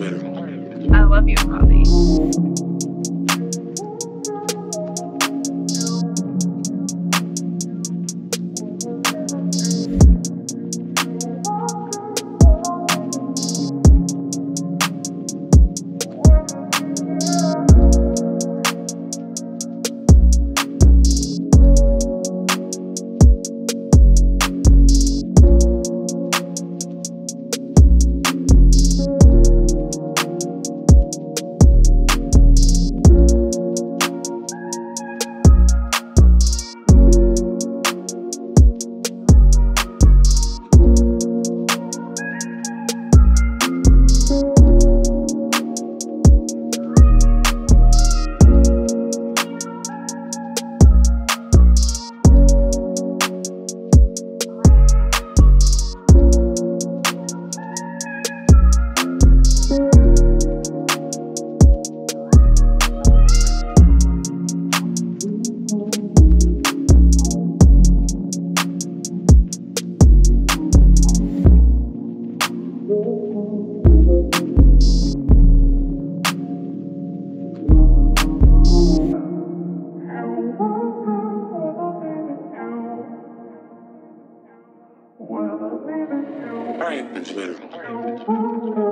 I love you, Bobby. I ain't